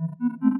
Mm-hmm.